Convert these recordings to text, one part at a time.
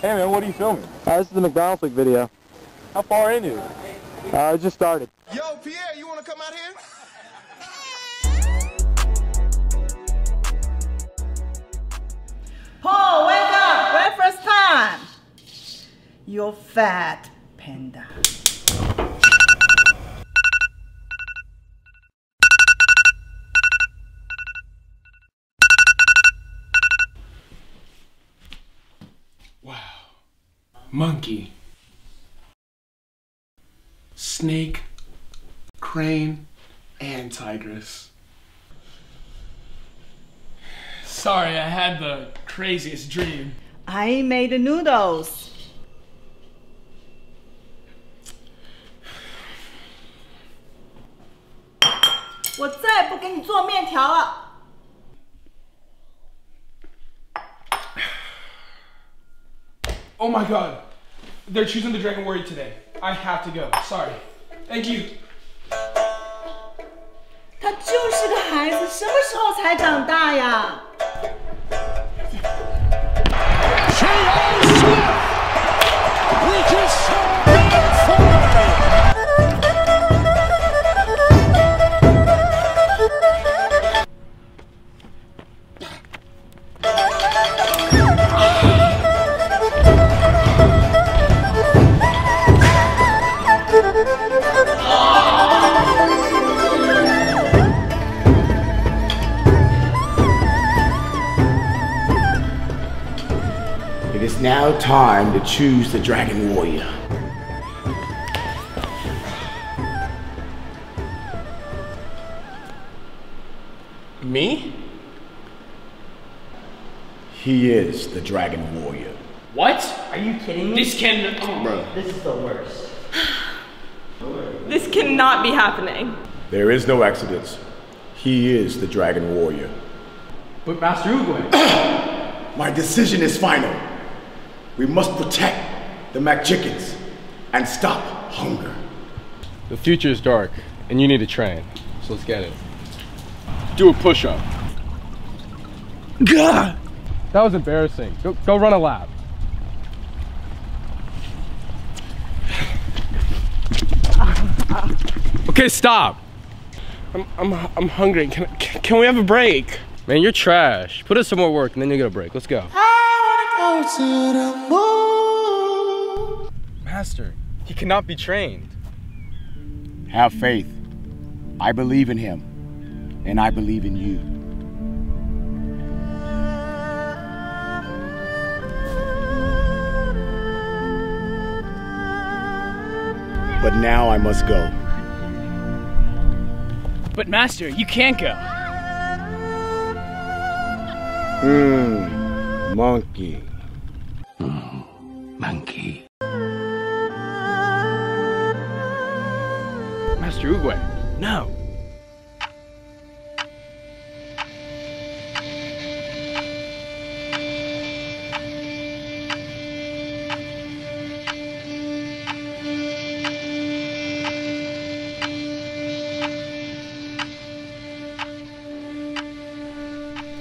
Hey man, what are you filming? Uh, this is the McDonald's week video. How far into it? Uh, it just started. Yo, Pierre, you want to come out here? Paul, wake up! Breakfast time! You fat panda. Monkey. Snake. Crane. And tigress. Sorry, I had the craziest dream. I made noodles. Oh my god. They're choosing the Dragon Warrior today. I have to go. Sorry. Thank you. 他就是个孩子，什么时候才长大呀？ Time to choose the Dragon Warrior. Me? He is the Dragon Warrior. What? Are you kidding me? This can. Oh. This is the worst. This cannot be happening. There is no accidents. He is the Dragon Warrior. But Master Oogway. My decision is final. We must protect the McChickens and stop hunger. The future is dark, and you need to train. So let's get it. Do a push-up. God! That was embarrassing. Go, go run a lap. Okay, stop. I'm, I'm, I'm hungry. Can, can, can we have a break? Man, you're trash. Put us some more work, and then you get a break. Let's go. Master, he cannot be trained. Have faith. I believe in him, and I believe in you. But now I must go. But Master, you can't go. Hmm. Monkey. Monkey. Master Oogway, no.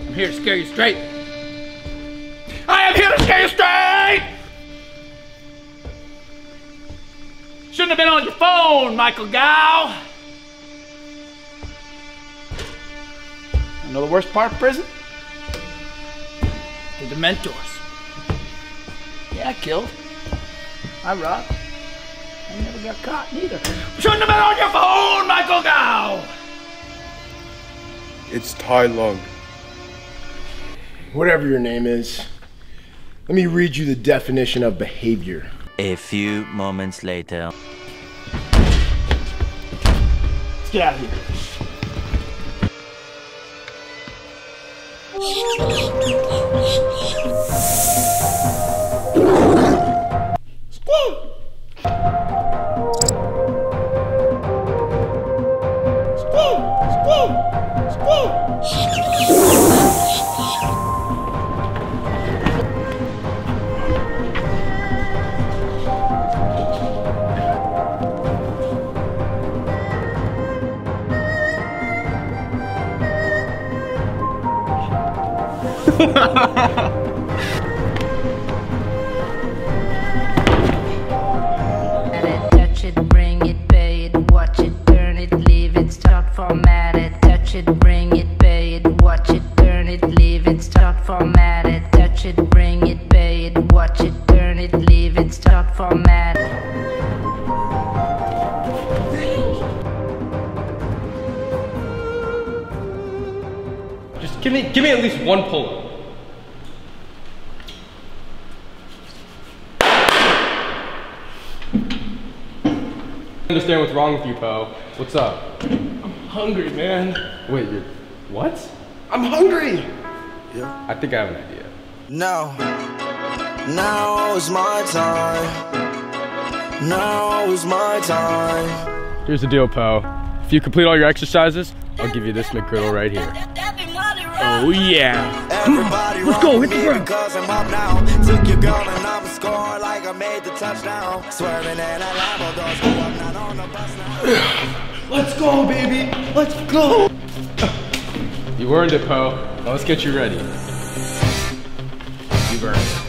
I'm here to scare you straight. Shouldn't have been on your phone, Michael Gow. You know the worst part of prison? The Dementors. Yeah, I killed. I robbed. I never got caught neither. Shouldn't have been on your phone, Michael Gow. It's Tai Lung. Whatever your name is, let me read you the definition of behavior. A few moments later. Get out of here. Give me, give me at least one pull-up. I understand what's wrong with you, Po. What's up? I'm hungry, man. Wait, you're what? I'm hungry. Yeah? I think I have an idea. Now, now is my time. Now is my time. Here's the deal, Po. If you complete all your exercises, I'll give you this McGriddle right here. Oh yeah. Everybody hmm. Let's go, hit the with ground. Because I'm up now. Took your girl and I'm scoring like I made the touchdown. Swerving in a Lambo, doors go up, not on the bus now. Let's go, baby. Let's go. You earned it, Po. Now let's get you ready. You've earned it.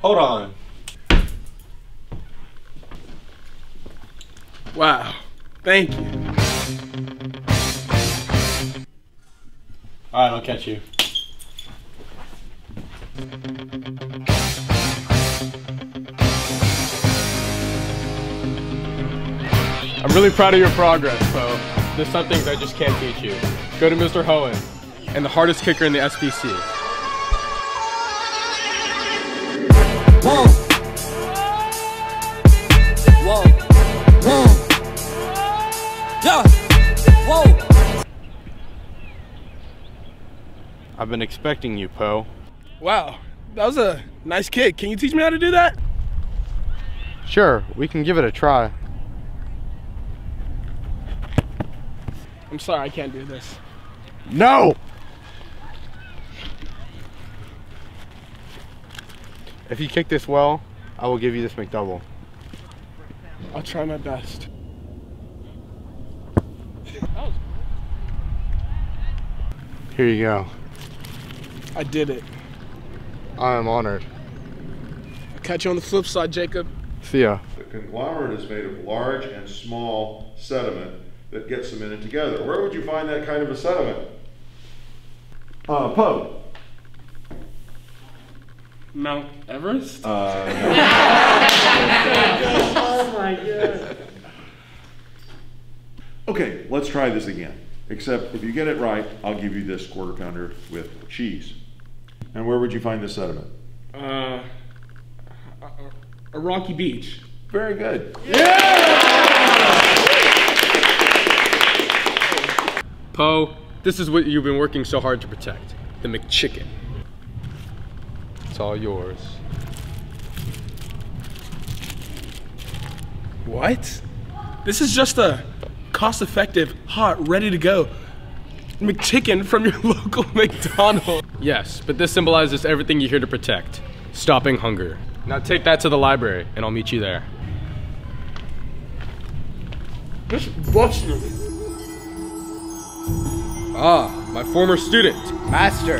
Hold on. Wow. Thank you. All right, I'll catch you. I'm really proud of your progress, Po. There's some things I just can't teach you. Go to Mr. Hohen, and the hardest kicker in the SBC. Whoa. Whoa. I've been expecting you, Po. Wow. That was a nice kick. Can you teach me how to do that? Sure, we can give it a try. I'm sorry, I can't do this. No! If you kick this well, I will give you this McDouble. I'll try my best. Here you go. I did it. I am honored. I'll catch you on the flip side, Jacob. See ya. The conglomerate is made of large and small sediment that gets cemented together. Where would you find that kind of a sediment? Uh, Po. Mount Everest? Uh, oh my god. Okay, let's try this again. Except if you get it right, I'll give you this quarter pounder with cheese. And where would you find this sediment? Uh, a, a rocky beach. Very good. Yeah! Po, this is what you've been working so hard to protect. The McChicken. It's all yours. What? This is just a cost-effective, hot, ready to go McChicken from your local McDonald's. Yes, but this symbolizes everything you're here to protect. Stopping hunger. Now take that to the library, and I'll meet you there. This busted. Ah, my former student. Master.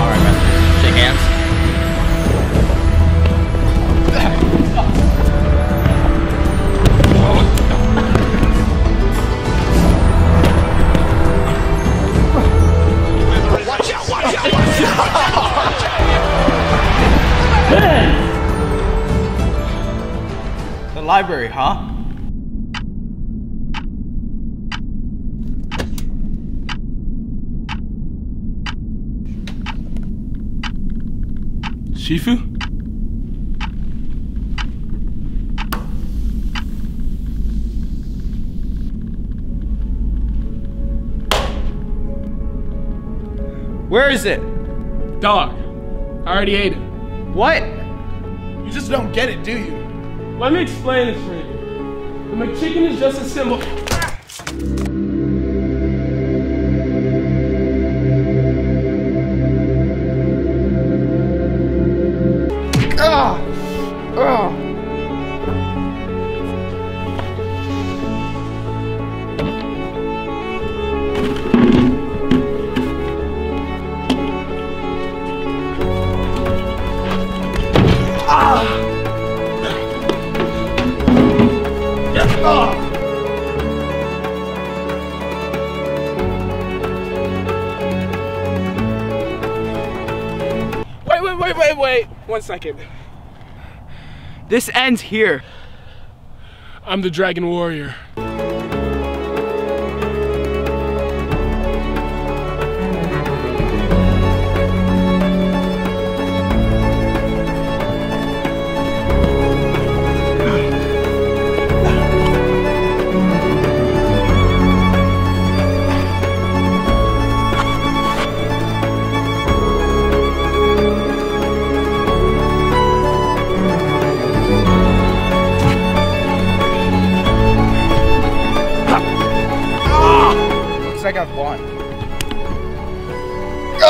All right, master. Shake hands. The library, huh? Shifu? Where is it? Dog. I already ate it. What? You just don't get it, do you? Let me explain this for you. The McChicken is just a symbol. Wait, wait, wait. One second. This ends here. I'm the Dragon Warrior.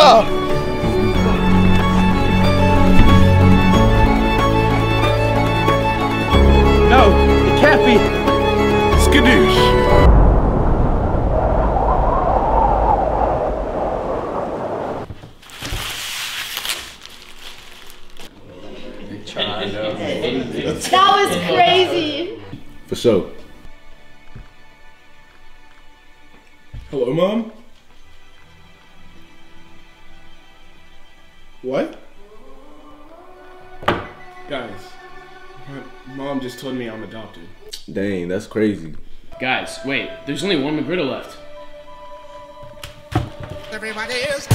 No, it can't be. Skadoosh. That was crazy. For so. Hello, Mom? What? Guys, my mom just told me I'm adopted. Dang, that's crazy. Guys, wait, there's only one McGriddle left. Everybody is